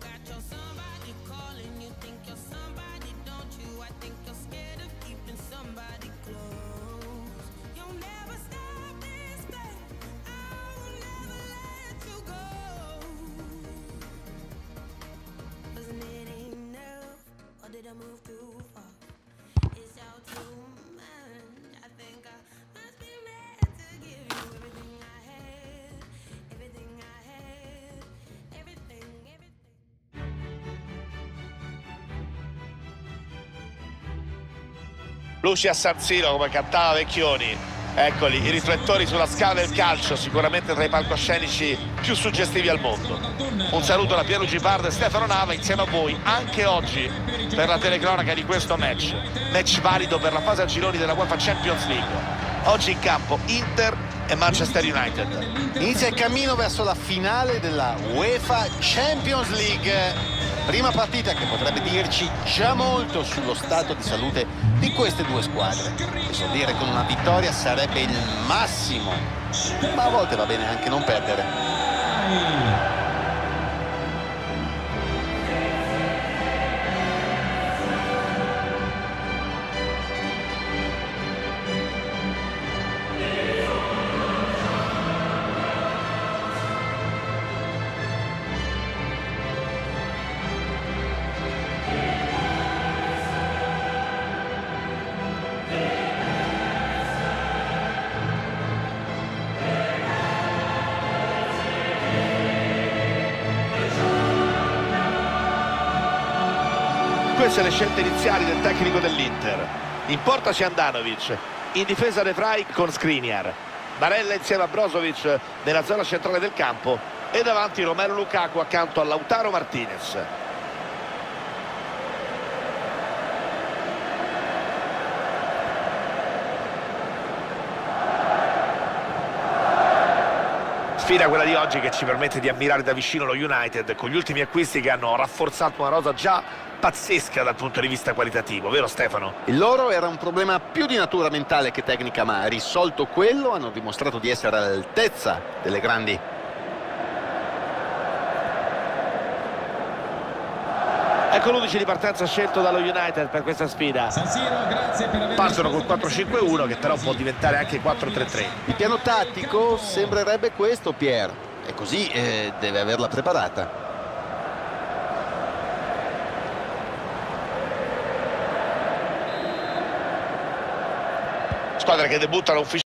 got your somebody calling. You think you're somebody, don't you? I think you're scared of keeping somebody close. You'll never stop this thing. I will never let you go. Wasn't it enough. Or did I move too luci a San Siro come cantava Vecchioni. Eccoli i riflettori sulla scala del calcio sicuramente tra i palcoscenici più suggestivi al mondo. Un saluto da Piero Gipardo e Stefano Nava insieme a voi anche oggi per la telecronaca di questo match. Match valido per la fase a gironi della UEFA Champions League. Oggi in campo Inter e Manchester United Inizia il cammino verso la finale della UEFA Champions League. Prima partita che potrebbe dirci già molto sullo stato di salute di queste due squadre. Esordire con una vittoria sarebbe il massimo, ma a volte va bene anche non perdere. Queste le scelte iniziali del tecnico dell'Inter. In porta c'è Andanovic in difesa De Vrij con Skriniar. Barella insieme a Brozovic nella zona centrale del campo e davanti Romero Lukaku accanto a Lautaro Martinez Sfida quella di oggi che ci permette di ammirare da vicino lo United con gli ultimi acquisti che hanno rafforzato una rosa già pazzesca dal punto di vista qualitativo, vero Stefano? Il loro era un problema più di natura mentale che tecnica, ma risolto quello hanno dimostrato di essere all'altezza delle grandi. Ecco l'11 di partenza scelto dallo United per questa sfida. Partono col 4-5-1 che però può diventare anche 4-3-3. Il piano tattico sembrerebbe questo, Pier. E così eh, deve averla preparata. Squadre che debuttano ufficialmente